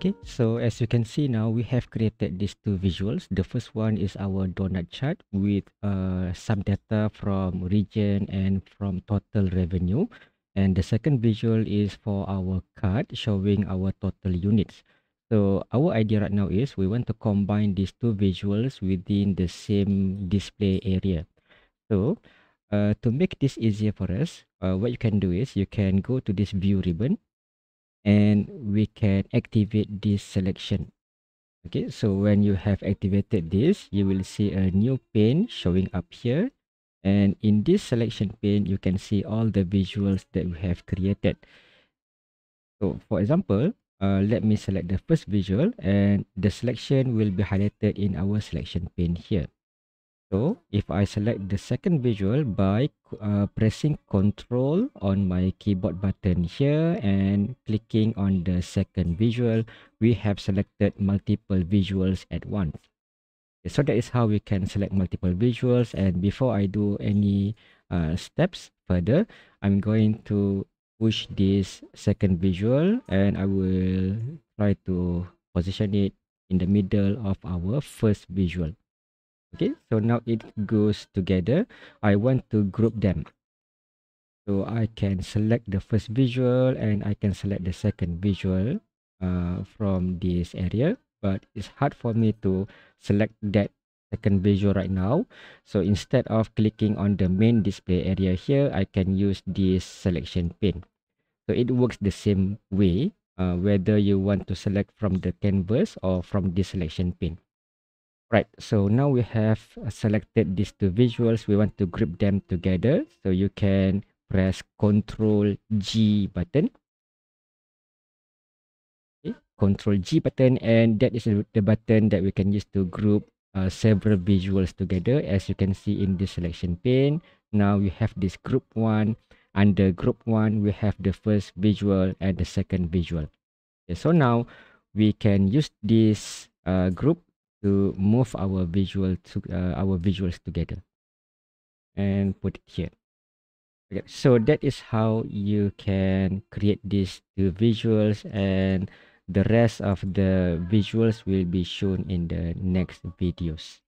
Okay, so as you can see now, we have created these two visuals. The first one is our donut chart with uh, some data from region and from total revenue. And the second visual is for our card showing our total units. So our idea right now is we want to combine these two visuals within the same display area. So uh, to make this easier for us, uh, what you can do is you can go to this view ribbon and we can activate this selection. Okay, so when you have activated this, you will see a new pane showing up here. And in this selection pane, you can see all the visuals that we have created. So for example, uh, let me select the first visual and the selection will be highlighted in our selection pane here. So if I select the second visual by uh, pressing Ctrl on my keyboard button here and clicking on the second visual, we have selected multiple visuals at once. So that is how we can select multiple visuals. And before I do any uh, steps further, I'm going to push this second visual and I will try to position it in the middle of our first visual. Okay, so now it goes together. I want to group them. So I can select the first visual and I can select the second visual uh, from this area. But it's hard for me to select that second visual right now. So instead of clicking on the main display area here, I can use this selection pane. So it works the same way, uh, whether you want to select from the canvas or from the selection pane. Right, so now we have uh, selected these two visuals. We want to group them together. So you can press Ctrl G button. Okay, Ctrl G button and that is the button that we can use to group uh, several visuals together. As you can see in this selection pane, now we have this group one. Under group one, we have the first visual and the second visual. Okay, so now we can use this uh, group to move our visual to uh, our visuals together and put it here. Okay so that is how you can create these two visuals and the rest of the visuals will be shown in the next videos